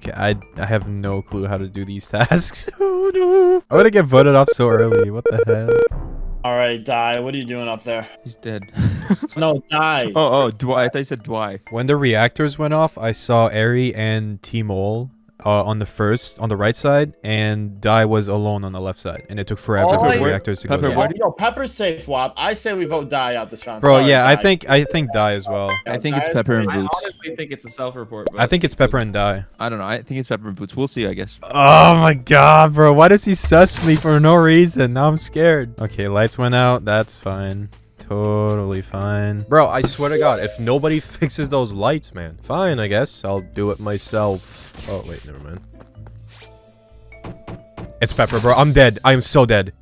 Okay, I I have no clue how to do these tasks. oh no. I'm gonna get voted off so early. What the hell? All right, Dai. What are you doing up there? He's dead. No, Dai. oh, oh, Dwy. I thought you said Dwy. When the reactors went off, I saw Erri and T-Mole uh, on the first, on the right side, and Dai was alone on the left side, and it took forever Oh, for the wait. reactors to Pepper, go where down. you- Yo, Pepper's safe, Wob. I say we vote Dai out this round. Bro, Sorry, yeah, I think I think Dai as well. I think it's Pepper and I Vootz. honestly think it's a self-report. I think it's Pepper and Dai. I don't know. I think it's Pepper and Vootz. We'll see, I guess. Oh my god, bro. Why does he sus me for no reason? Now I'm scared. Okay, lights went out. That's fine. Totally fine. Bro, I swear to god, if nobody fixes those lights, man. Fine, I guess. I'll do it myself. Oh, wait, never mind. It's Pepper, bro. I'm dead. I'm so dead.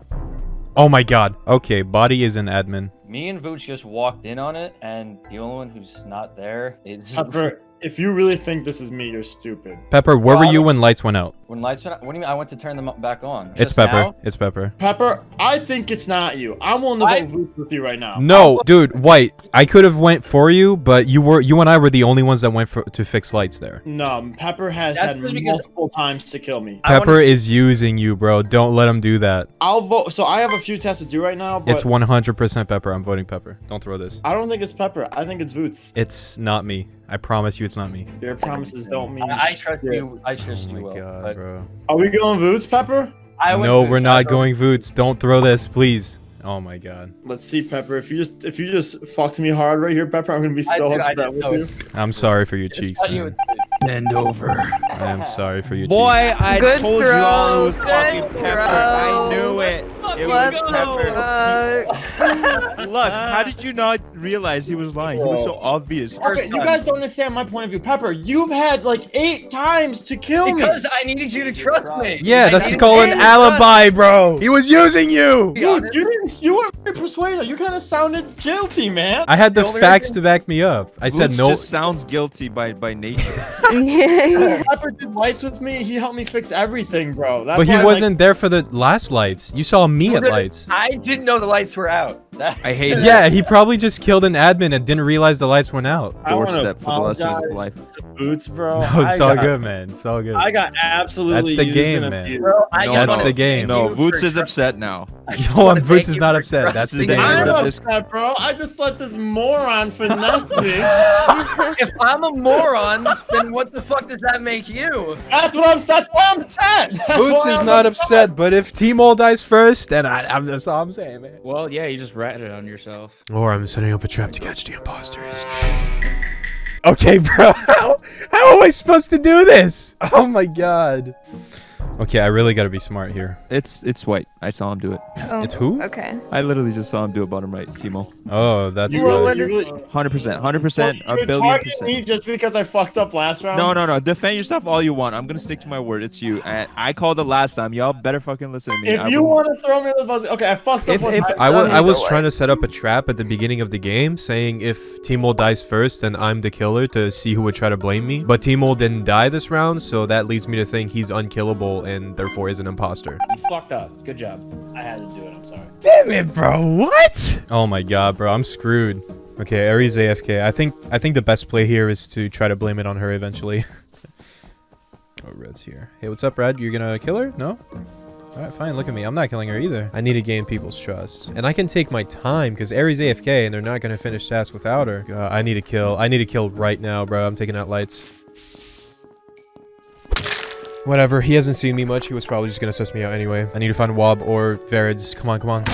Oh my god. Okay, body is an admin. Me and Vooch just walked in on it, and the only one who's not there is Pepper, if you really think this is me, you're stupid. Pepper, where Well, were you when lights went out? when lights went out. What do you mean? I went to turn them back on. It's Just Pepper. now? It's Pepper. Pepper, I think it's not you. I'm willing to I- vote Voot with you right now. No, dude, White. I could have went for you, but you were you and I were the only ones that went for to fix lights there. No, Pepper has That's had multiple times to kill me. Pepper is using you, bro. Don't let him do that. I'll vote. So I have a few tests to do right now, but It's 100% Pepper. I'm voting Pepper. Don't throw this. I don't think it's Pepper. I think it's Vootz. It's not me. I promise you it's not me. Your promises don't mean. I, I trust shit. you. I trust you. oh you my will. god, but bro. Are we going Vootz, Pepper? I No, Vooch, we're not vote- going Vootz. Don't throw this, please. Oh my god. Let's see, Pepper. If you just if you just fucked me hard right here, Pepper, I'm gonna be so did- upset with know you. I'm sorry for your cheeks, not you, man. it's Vooch. Bend over. I am sorry for your cheeks. Boy, I Good told you all it was throw, fucking good Pepper. I throw. knew it. It What was the fuck? Look, how did you not realize he was lying? He was so obvious. First Okay, you time. guys don't understand my point of view. Pepper, you've had like eight times to kill me. Because I needed you to trust me. Yeah, that's needed called an alibi, bro. He was using you. Dude, you didn't. You weren't very persuaded. You kind of sounded guilty, man. I had the only facts reason- to back me up. I said Vootz no. just sounds guilty by by nature. yeah, yeah. Pepper did lights with me. He helped me fix everything, bro. That's But he why, wasn't there for the last lights. You saw me at lights. I didn't know the lights were out. I hate it. Yeah, he probably just killed an admin and didn't realize the lights went out. I Doorstep for the lessons of apologize life. Vootz, bro. No, it's I all got- good, man. It's all good. I got absolutely. That's the used game, and man. Bro, No, That's wanna the game. No, Vootz is upset now. I just Yo, wanna and Vootz is not upset. That's the game. I'm upset, bro. I just let this moron finesse me. If I'm a moron, then what the fuck does that make you? That's what I'm. That's why I'm upset. That's Vootz is I'm not upset, but if T-Mole dies first, then I, I'm, that's all I'm saying, man. Well, yeah, you just ratted on yourself. Or I'm setting up a trap to catch the imposters. Okay, bro. How, how am I supposed to do this? Oh my god. Okay, I really gotta be smart here. It's it's white. I saw him do it. Oh, It's who? Okay. I literally just saw him do it bottom right, Timo. Oh, that's You Well, why. really, what you is- really, Hundred percent, hundred percent, a billion targeting me percent. just because I fucked up last round. No, no, no. Defend yourself all you want. I'm gonna stick to my word. It's you. And I called it last time. Y'all better fucking listen to me. If I you want to throw me with buzz, okay, I fucked up. If- if time. I wa- Done I was trying way. to set up a trap at the beginning of the game saying if T-Mole dies first, then I'm the killer to see who would try to blame me. But T-Mole didn't die this round, so that leads me to think he's unkillable and therefore is an imposter. You fucked up. Good job. I had to do it. I'm sorry. Damn it, bro. What? Oh my god, bro. I'm screwed. Okay, Erri's AFK. I think I think the best play here is to try to blame it on her eventually. oh, Red's here. Hey, what's up, Red? You're gonna kill her? No? Alright, fine. Look at me. I'm not killing her either. I need to gain people's trust. And I can take my time because Erri's AFK and they're not gonna finish tasks without her. Uh, I need to kill. I need to kill right now, bro. I'm taking out lights. Whatever. He hasn't seen me much. He was probably just gonna suss me out anyway. I need to find Wob or Varedz. Come on, come on.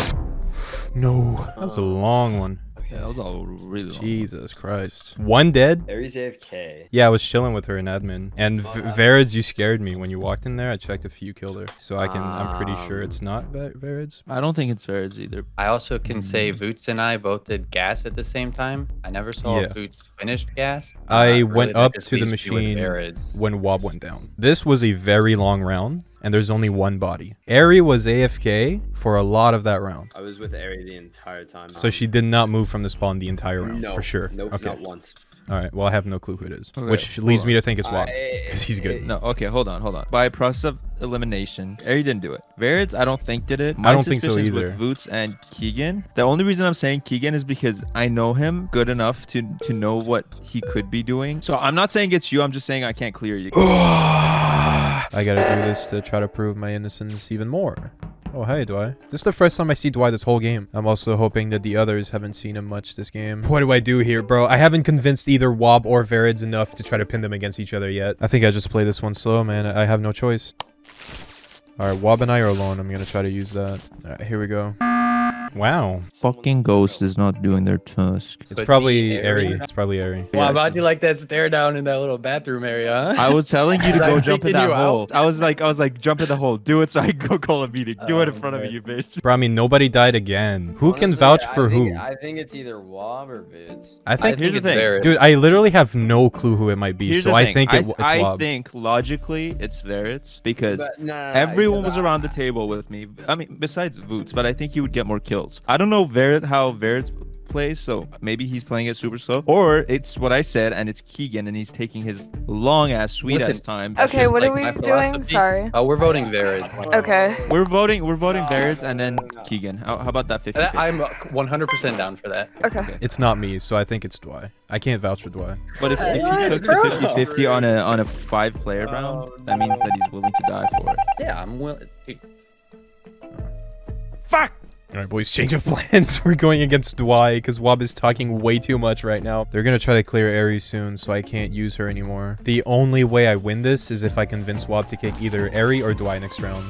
No. That was a long one. Yeah, that was all really long. Jesus Christ. One dead? Erri's AFK. Yeah, I was chilling with her in admin. And v- Varedz, you scared me when you walked in there. I checked if you killed her. So I can, I'm pretty sure it's not Ver- Varedz. I don't think it's Ferris either. I also can say Vootz and I both did gas at the same time. I never saw Yeah. Vootz finished gas. I Uh, really, went up to the leaves me with machine when Wob went down. This was a very long round, and there's only one body. Erri was AFK for a lot of that round. I was with Erri the entire time. So she did not move from the spawn the entire round, no, for sure. Nope, okay. not once. All right. Well, I have no clue who it is, Okay, which leads on. me to think it's Wob because he's good. No, okay, hold on, hold on. By process of elimination, Erri didn't do it. Varedz, I don't think did it. My don't think so suspicions either. With Vootz and Keegan. The only reason I'm saying Keegan is because I know him good enough to to know what he could be doing. So I'm not saying it's you. I'm just saying I can't clear you. I gotta do this to try to prove my innocence even more. Oh, hey, Dwight. This is the first time I see Dwight this whole game. I'm also hoping that the others haven't seen him much this game. What do I do here, bro? I haven't convinced either Wob or Varedz enough to try to pin them against each other yet. I think I just play this one slow, man. I have no choice. Alright, Wob and I are alone. I'm gonna try to use that. Alright, here we go. Wow. Fucking ghost is not doing their task. It's Could probably be Erri. Erri. It's probably Erri. Wow, how'd you like that stare down in that little bathroom area, huh? I was telling you to go jump in that hole. out? I was like, I was like, jump in the hole. Do it so I can go call a meeting. Do it in Oh, front of you bitch. Bro, I mean, nobody died again. Who can Honestly, vouch I for think- who? I think it's either Wob or Vids. I think, here's the thing. Varedz. dude, I literally have no clue who it might be, Here's so I thing. think it, I, it's I Wob. think logically it's Varedz because But, no, everyone was around the table with me. I mean, besides Vootz, but I think you would get more kills. I don't know Verit how Varedz plays, so maybe he's playing it super slow, or it's what I said, and it's Keegan, and he's taking his long ass sweet ass time. Okay, just what are we doing? Sorry. Oh, we're voting Varedz. Okay. We're voting. We're voting Varedz, and then Keegan. How, how about that 50 That- uh, I'm 100% down for that. Okay. It's not me, so I think it's Dwight. I can't vouch for Dwight. But if, if What, you took the 50-50 on a on a five player round, that means that he's willing to die for it. Yeah, I'm willing. Fuck! Alright, boys, change of plans. We're going against Dwight because Wob is talking way too much right now. They're gonna try to clear Erri soon, so I can't use her anymore. The only way I win this is if I convince Wob to kick either Erri or Dwight next round.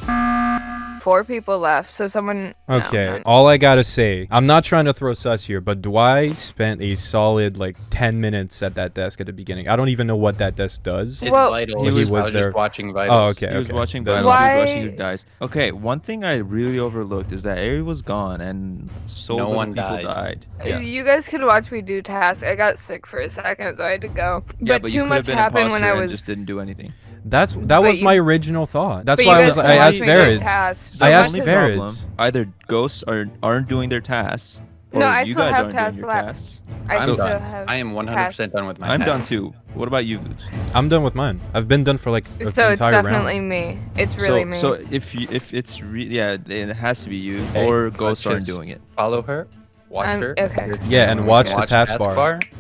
Four people left, so someone. no, Okay, all I gotta say, I'm not trying to throw sus here, but Dwight spent a solid like 10 minutes at that desk at the beginning. I don't even know what that desk does. It's Well- vital. He was I was there. just watching vitals. Oh, okay, He was okay. watching Then- Vitals, he was Why- watching who dies. Okay, one thing I really overlooked is that Erri was gone and so No little one people died. died. Yeah. You guys could watch me do tasks. I got sick for a second, so I had to go. Yeah, but, but too you could much have been happened when I was. and just didn't do anything. That's that But was you- my original thought. That's why I was guys I asked watch me do Varedz. I asked only Varedz. problem, Either ghosts are aren't doing their tasks, or No, I you still guys have aren't doing tasks your left. tasks. I I'm still done. have. I am 100% done with my I'm done too. What about you? Vootz? I'm done with mine. I've been done for like a So it's entire definitely round. me. It's really so, me. so if you if it's re- yeah, it has to be you Hey, or ghosts aren't doing it. Follow her. Watch I'm- her. okay. Yeah, and we watch can the task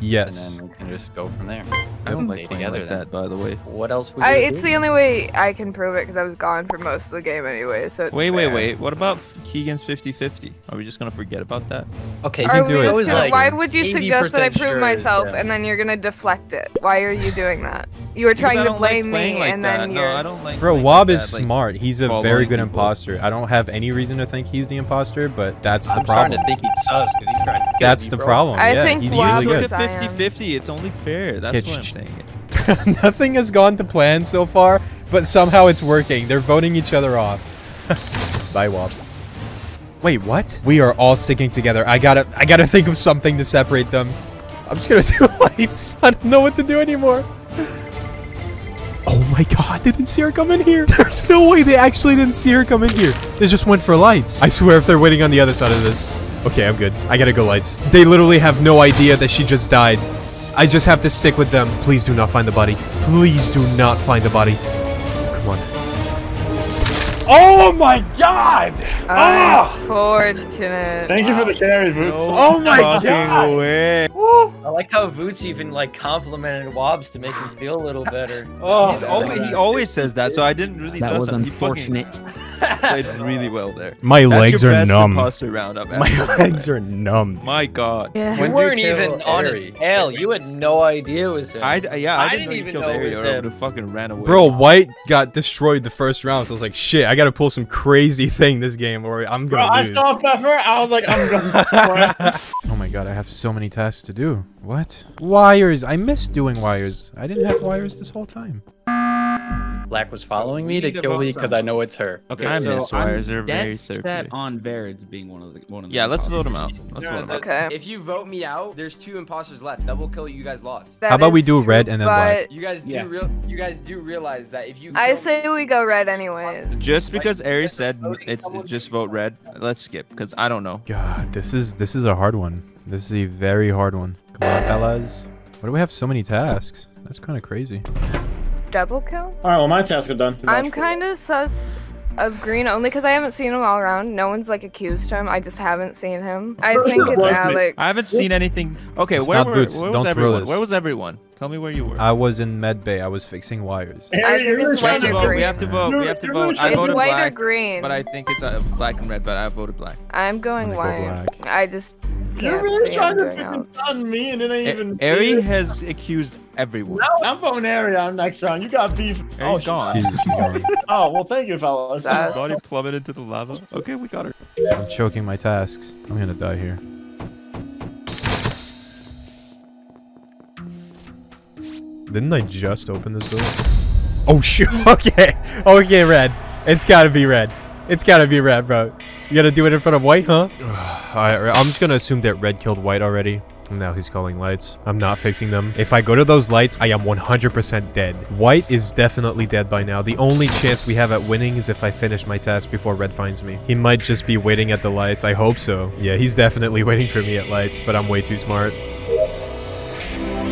Yes. And then we can just go from there. I don't like playing together like then. that, by the way. What else? We I, it's do? the only way I can prove it because I was gone for most of the game anyway. So it's Wait, wait, fair. wait. What about Keegan's 50-50? Are we just gonna forget about that? Okay, Are can do it. gonna- like why would you suggest that I prove sure myself and then you're gonna deflect it? Why are you doing that? You were trying to don't like blame me like and that. then No, you're. I don't like. Bro, playing Wob is smart. He's a very good imposter. I don't have any reason to think he's the imposter, but that's the problem. I'm trying to think he's sus because he's trying to That's me, the bro. problem. I yeah, think he's Wob really You good. took a 50-50. It's only fair. That's Okay, what I'm sh- sh- saying. Nothing has gone to plan so far, but somehow it's working. They're voting each other off. Bye, Wob. Wait, what? We are all sticking together. I gotta, I gotta think of something to separate them. I'm just gonna do lights. I don't know what to do anymore. Oh my god, they didn't see her come in here. There's no way they actually didn't see her come in here. They just went for lights. I swear if they're waiting on the other side of this. Okay, I'm good. I gotta go lights. They literally have no idea that she just died. I just have to stick with them. Please do not find the body. Please do not find the body. Come on. Oh my god! Unfortunate. Ah! Thank you for the carry, Vootz. Oh my Fucking god! way. I like how Vootz even like complimented Wobbs to make him feel a little better. Oh, He's always, he always says that, so I didn't really. That suss was him. He fucking unfortunate. Played really well there. my That's legs your are best numb. imposter round up. My legs are numb. My God. Yeah. When do weren't even on Erri? it. Hell, you had no idea it was him. I yeah, I, I didn't, didn't know even killed know it was or I him. would have fucking ran away. Bro, White got destroyed the first round, so I was like, shit, I gotta pull some crazy thing this game or I'm gonna I lose. saw Pepper. I was like, I'm going for it. oh my god, I have so many tasks to do. What? Wires. I miss doing wires. I didn't have wires this whole time. Black was following me to kill me because I know it's her. Okay, I miss wires. They're very dead set therapeutic. on Varedz being one of the one of the Yeah, let's vote him out. Let's No, vote him out. Okay. If you vote me out, there's two imposters left. Double kill, you guys lost. That How about we do true, red and then black? You guys do Yeah. real. You guys do realize that if you. I say we go red anyways. Just because Aries said it's just vote red, let's skip because I don't know. God, this is this is a hard one. This is a very hard one. Come on, fellas. Why do we have so many tasks? That's kind of crazy. Double kill? All right, well, my tasks are done. I'm kind of sus of green only because I haven't seen him all around. No one's like accused him. I just haven't seen him. I think it's was. Alex. I haven't seen anything. Okay, It's where, were, Vootz. where Don't was throw everyone? Where was everyone? Tell me where you were. I was in med bay. I was fixing wires. I think it's we have white to or vote. We have to vote. We have to vote. I voted white black, or green. but I think it's uh, black and red. But I voted black. I'm going I'm gonna go white. black. I just You're really trying to doing freaking out. on me, and it ain't even. A- Erri has accused everyone. No, I'm voting Erri on next round. You got beef. oh, Erri's gone. She's, she's gone. Oh, well, thank you, fellas. Sus. Body plummeted into the lava. Okay, we got her. I'm choking my tasks. I'm gonna die here. Didn't I just open this door? Oh shoot! Okay, okay, red. It's gotta be red. It's gotta be red, bro. You gotta do it in front of white, huh? Alright, I'm just gonna assume that red killed white already. Now he's calling lights. I'm not fixing them. If I go to those lights, I am 100% dead. White is definitely dead by now. The only chance we have at winning is if I finish my task before red finds me. He might just be waiting at the lights. I hope so. Yeah, he's definitely waiting for me at lights, but I'm way too smart.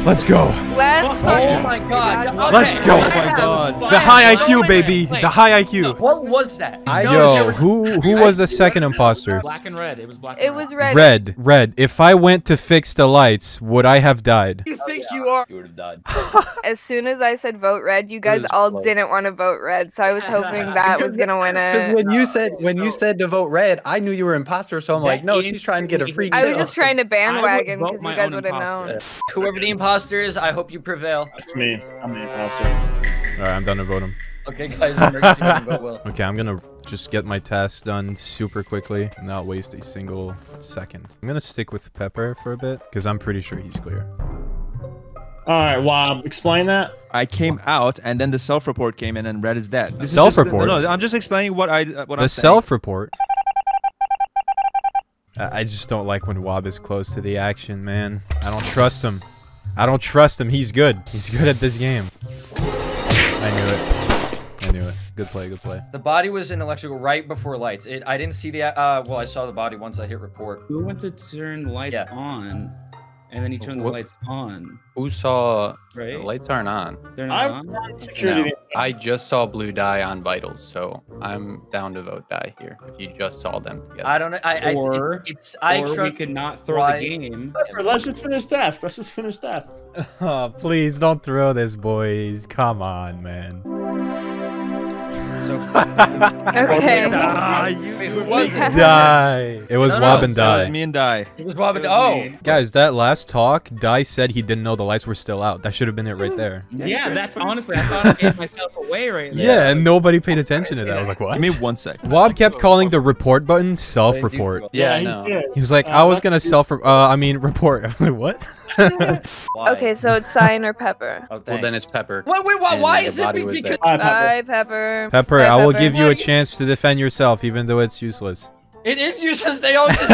Let's go. Let's Oh fucking. my god. Okay. Let's go. Oh my God. The high IQ, baby. The high IQ. What was that? I- Yo, who who was the second imposter? Black and red. It was black. It was red. Red, red. If I went to fix the lights, would I have died? You think you are? You would have died. As soon as I said vote red, you guys all close. didn't want to vote red, so I was hoping that was gonna win Because it. when you said when you said to vote red, I knew you were imposter, so I'm That like, no, she's trying to get a free. I was just trying to bandwagon vote because you guys would have known. Whoever the imposter is, I hope you prevail. That's me. I'm the imposter. Alright, I'm done to vote him. Okay, guys, emergency meeting, vote Will. Okay, I'm gonna just get my tasks done super quickly and not waste a single second. I'm gonna stick with Pepper for a bit, because I'm pretty sure he's clear. All right, Wob, explain that. I came out, and then the self-report came in, and red is dead. This is Self-report? Just, no, I'm just explaining what I uh, what the I'm saying. self-report. I I just don't like when Wob is close to the action, man. I don't trust him. I don't trust him. He's good. He's good at this game. I knew it. I knew it. Good play, good play. The body was in electrical right before lights. It, I didn't see the. Uh, well, I saw the body once I hit report. Who went to turn lights Yeah. on, and then he turned the What- lights on, Who saw right? the lights aren't on? They're not I'm on. on security. No, I just saw blue die on vitals, so I'm down to vote die here. If you just saw them together. I don't know. I, I Or- it's, it's I or we could not throw why- the game. Let's just finish tasks. Let's just finish tasks. Oh, please don't throw this, boys. Come on, man. Okay. Ah, Wait, you who was it? Dai. It was No, no, Wob and That was Dai. me and Dai. It was Bob and It was Oh, me. Guys, that last talk, Dai said he didn't know the lights were still out. That should have been it right there. Yeah, that's honestly, I thought I gave myself away right there. Yeah, and nobody paid attention to that. I was like, what? Give me one sec. Wob kept calling the report button self-report. yeah, I he know. He was like, Uh, I was gonna self, uh, I mean, report. I was like, what? Why? Okay, so it's cyan or pepper. Oh, Well, then it's Pepper. Wait, wait, why, why is it body me? was Because Bye, Pepper. Bye, pepper. Pepper, Bye, I will Pepper. give you a chance to defend yourself, even though it's useless. it is useless. They all just.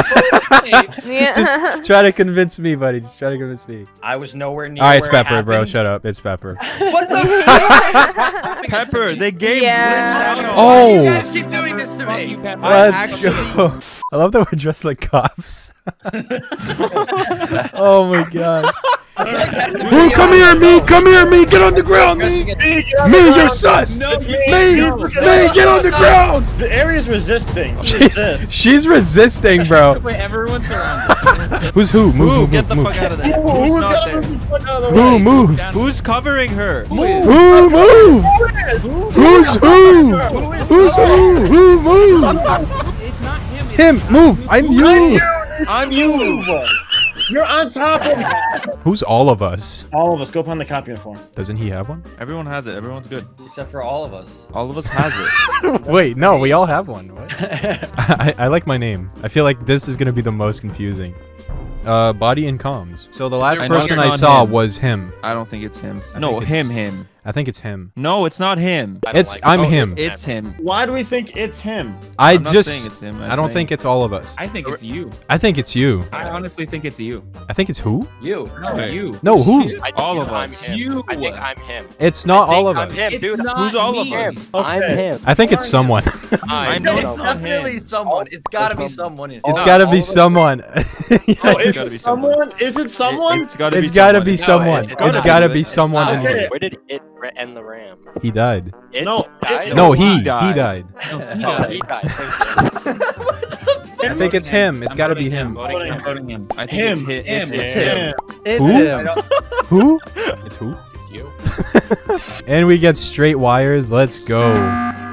me. Yeah. Just try to convince me, buddy. Just try to convince me. I was nowhere near. All right, it's where it Pepper, bro. Shut up. It's Pepper. What the? Pepper, they gave Yeah. glitched out on- Oh. You guys keep doing this to me. you, Pepper. Let's actually- go. I love that we're dressed like cops. oh my god. Who? Come here, me. Come here, me. Get on the ground, me. Me, you're sus. No, me, me. no. Me, get on the ground. The area's resisting. She's, she's resisting, bro. Wait, everyone's surrounded. Who's who? Move, Move, move, get the move, fuck move. out of there. Who- Who's Who's not got there? to move out of the Who? Move. Who's covering her? Who? Move. Who's who? Who's who? Who? Move. It's not him. It's Him. Move. I'm you. I'm you. You're on top of Who's all of us? all of us. Go find the cop uniform. Doesn't he have one? Everyone has it. Everyone's good. Except for all of us. All of us has it. Wait, no, we all have one. What? I, I like my name. I feel like this is gonna be the most confusing. Uh, body and comms. So the last I person I saw him. was him. I don't think it's him. I no, him, it's- him. I think it's him. No, it's not him. It's I'm oh, him. It's him. Why do we think it's him? I I'm just saying it's him. I'm I don't saying- think it's all of us. I think it's you. I think it's you. I honestly think it's you. I think it's who? You. No, Okay. you. No, who? All of us. I'm You. I think I'm him. It's not all of us. It's dude. not Who's all of me. us? I'm Okay. him. I think it's someone. I know it's it's not definitely someone. It's gotta be someone. in- It's No, gotta be someone. So It's gotta be it's someone. someone? Is it someone? It's gotta it's be gotta someone. be someone. it's It's gotta gotta be. be someone in here. Okay. Where did it ra- end the ram? He died. It No, died. it- No, he he. He died. died. No, he Oh, died. he died. I think it's him. It's I'm got to be voting him. Voting him. him. Voting him. I think Him. it's, it's, Him. it's Him. him. It's Who? him. Who? It's who? It's you. And we get straight wires. Let's go.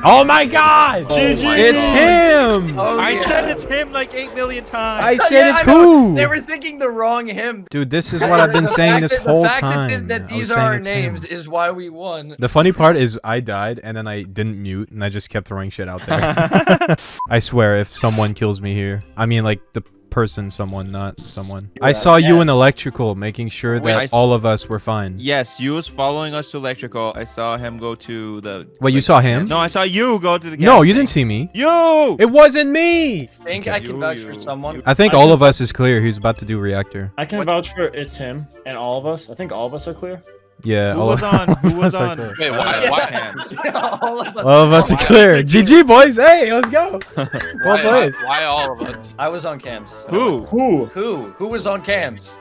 Oh my god! Oh GG. It's him! Oh, I yeah. said it's him like 8 million times. I said Yeah, it's I who? They were thinking the wrong him. Dude, this is what I've been saying this that- whole the fact time. That, this- that these are our it's him. names is why we won. The funny part is I died and then I didn't mute and I just kept throwing shit out there. I swear if someone kills me here, I mean like the person, someone, not someone. I saw you in electrical making sure Wait, that I s- all of us were fine. Yes, you was following us to electrical. I saw him go to the. Wait, you saw him? No, I saw you go to the. No, gas you didn't see me. You. It wasn't me. I think Okay. I can You- vouch you- for someone. you- I think I all can- of us is clear. He's about to do reactor. I can vouch for it's him and all of us. I think all of us are clear. Yeah, Who all was of on? Who us was are on? clear. Wait, why? Why? Camps? all of us. All of us are Why? clear. GG boys. Hey, let's go. Well Why, why, played. why all of us? I was on cams. Who? Who? Who? Who was on cams?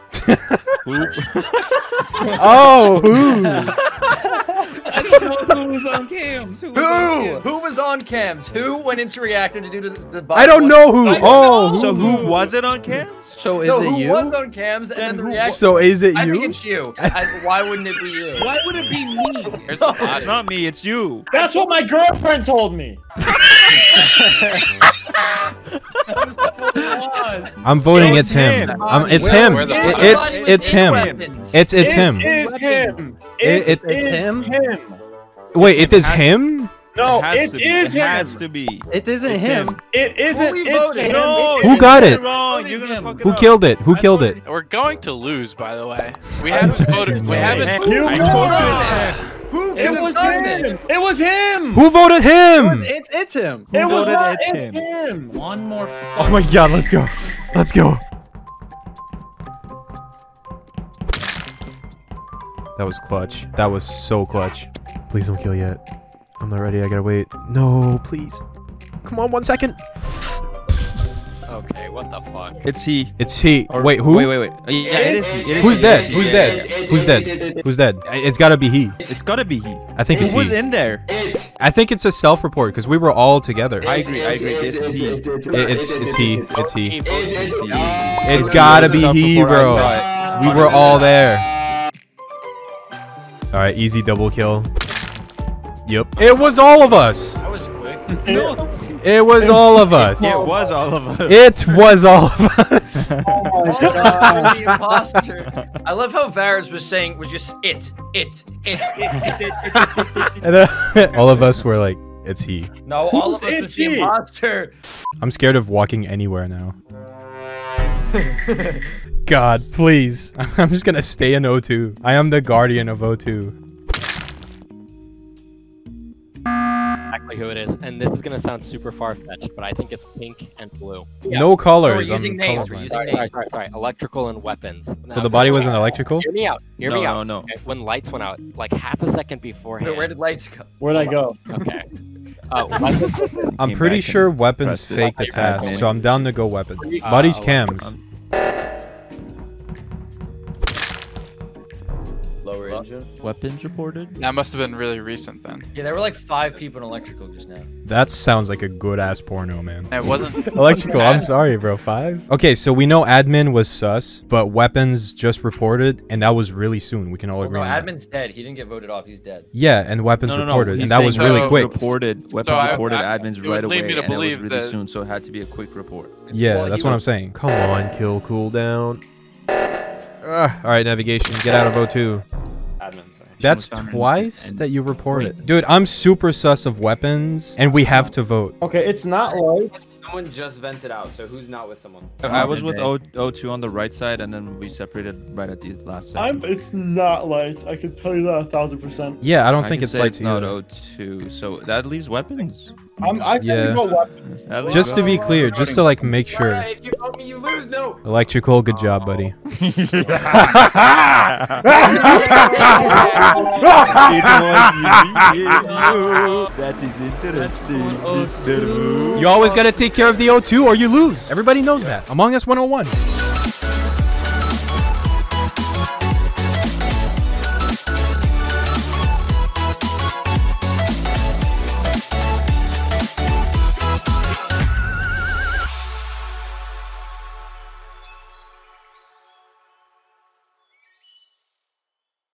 Who? Oh, who? I don't know who was on cams. Who? Was on Who? cams? Who was on cams? Who went into reactor to do the, the I don't know who. Don't Oh, know. So who was it on cams? So is No, it who you? was on cams and Then then the who reactor? So is it you? I think it's you. I, why wouldn't it be you? Why would it be me? Here's No. It's not me. It's you. That's what my girlfriend told me. I'm voting It's it's him. him. I'm, it's Where- him. It- fuck- It's With it's him. It's it's him. It is him. It- It it- It's him? him. Wait, it is him? No, it has it be. is It has to be. It isn't him. It isn't. we It's voted? him. No, Who you're got it? Wrong. You're gonna fuck it Who up. killed it? Who killed it? We're going to lose, by the way. We haven't voted. We haven't. You I voted. told you it's him. Who It was have done him. It was him. Who voted him? It's it's him. It was not. it's It's him. One more. Oh my god, let's go. Let's go. That was clutch. That was so clutch. Please don't kill yet. I'm not ready. I gotta wait. No, please. Come on, one second. Okay, what the fuck? It's he. It's he. Or- Wait, who? Wait, wait, wait. Uh, Yeah, it is he. It is Who's he. It dead? is he. Who's Yeah, dead? yeah, yeah. Who's dead? Who's dead? It's gotta be he. It's gotta be he. I think it's Who was in there? It. I think it's a self-report because we were all together. I agree. I agree. It's he. I- It's it's he. It's he. It's he. It's gotta be he, bro. We were all there. All right, easy double kill. Yep. It was all of us. That was quick. It was all of us. It was all of us. It was all of us. All of us the imposter. I love how Varedz was saying was just it, it, it, it, it. And all of us were like, it's he. No, all of us it, was the he? imposter. I'm scared of walking anywhere now. God, please. I'm just gonna stay in O2. I am the guardian of O2. exactly who it is, and this is gonna sound super far fetched, but I think it's pink and blue. No colors. we're I'm using names, we're using Sorry, names. sorry, sorry, sorry. Electrical and weapons. So the body wasn't electrical? Hear me out. Hear No, me no, out. no. Okay, When lights went out, like half a second beforehand. Wait, where did lights go? Where'd I go? Okay. Uh, I'm pretty sure weapons fake the task, so I'm down to go weapons. Uh, Bodies I'll- cams. Lower engine. Weapons reported. That must have been really recent then. Yeah, there were like five people in electrical just now. That sounds like a good ass porno, man. It wasn't. Electrical, I'm sorry, bro. Five? Okay, so we know admin was sus, but weapons just reported, and that was really soon. We can all Well, agree no, on that. admin's dead. He didn't get voted off. He's dead. Yeah, and weapons No, no, no. reported, he's and that was saying really So- quick. Reported. Weapons I- reported. I- admins it would right away, lead me to and it was really that- soon, so it had to be a quick report. Yeah, Well, that's what were- I'm saying. Come on, kill cooldown. Ugh. all right, navigation. Get out of O2. Admin, sorry. That's twice that you report it. Dude, I'm super sus of weapons, and we have to vote. Okay, it's not like Someone just vented out, so who's not with someone? I was with O O2 on the right side, and then we separated right at the last I'm. It's not lights. I can tell you that a thousand percent. Yeah, I don't I think it's say lights it's not either. O2, so that leaves weapons. I'm. I think Yeah. we got weapons. Just to be clear, just to like make sure. If you vote me, you lose. No. Electrical, good job, oh. buddy. That is interesting, Mr. You always gotta take care of the O2 or you lose. Everybody knows that. Among Us 101.